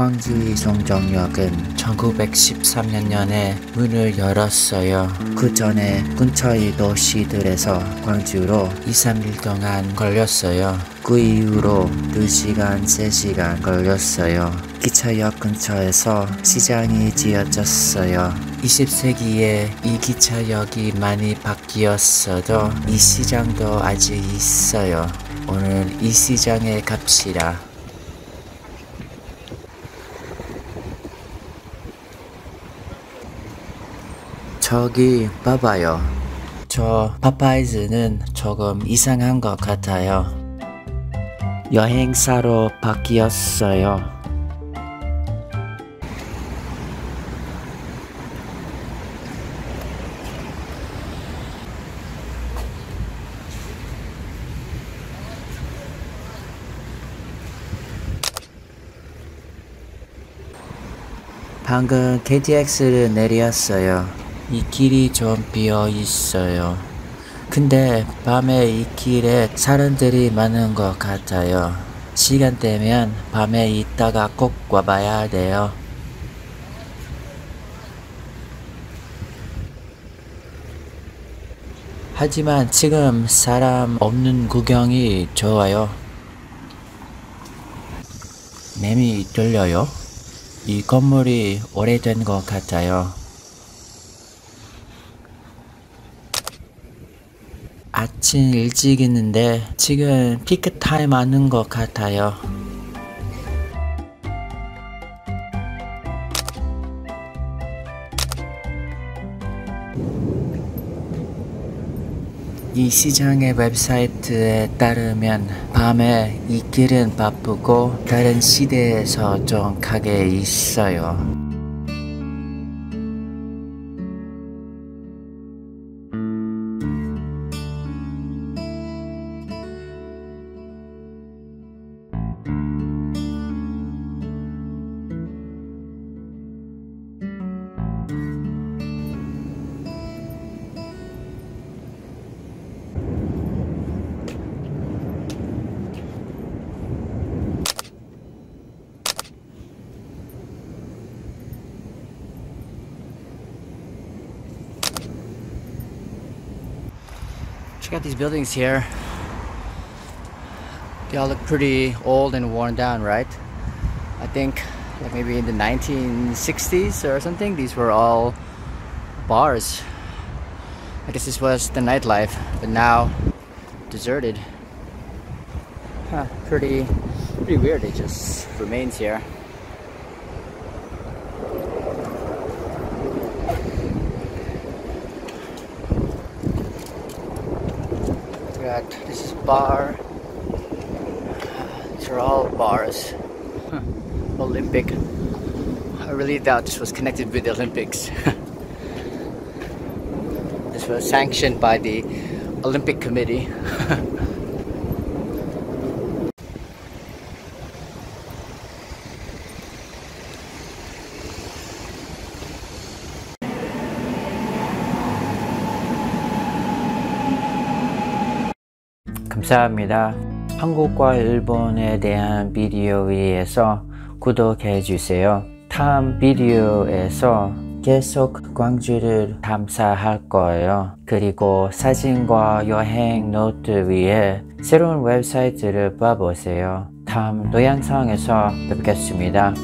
광주 이송정역은 1913년에 문을 열었어요. 그 전에 근처의 도시들에서 광주로 2, 3일 동안 걸렸어요. 그 이후로 2시간, 3시간 걸렸어요. 기차역 근처에서 시장이 지어졌어요. 20세기에 이 기차역이 많이 바뀌었어도 이 시장도 아직 있어요. 오늘 이 시장에 갑시다. 저기 봐봐요. 저 파파이즈는 조금 이상한 것 같아요. 여행사로 바뀌었어요. 방금 KTX를 내렸어요. 이 길이 좀 비어 있어요. 근데 밤에 이 길에 사람들이 많은 것 같아요. 시간 되면 밤에 있다가 꼭 와봐야 돼요. 하지만 지금 사람 없는 구경이 좋아요. 매미 들려요? 이 건물이 오래된 것 같아요. 아침 일찍 있는데 지금 피크 타임 하는 것 같아요. 이 시장의 웹사이트에 따르면 밤에 이 길은 바쁘고 다른 시대에서 좀 가게 있어요. Check out these buildings here. They all look pretty old and worn down, right? I think like maybe in the 1960s or something, these were all bars. I guess this was the nightlife, but now deserted. Huh, pretty, pretty weird. It just remains here. This is bar. These are all bars. Huh. Olympic. I really doubt this was connected with the Olympics. this was sanctioned by the Olympic Committee. 감사합니다. 한국과 일본에 대한 비디오에서 구독해 주세요. 다음 비디오에서 계속 광주를 탐사할 거예요. 그리고 사진과 여행 노트 위에 새로운 웹사이트를 봐보세요. 다음 동영상에서 뵙겠습니다.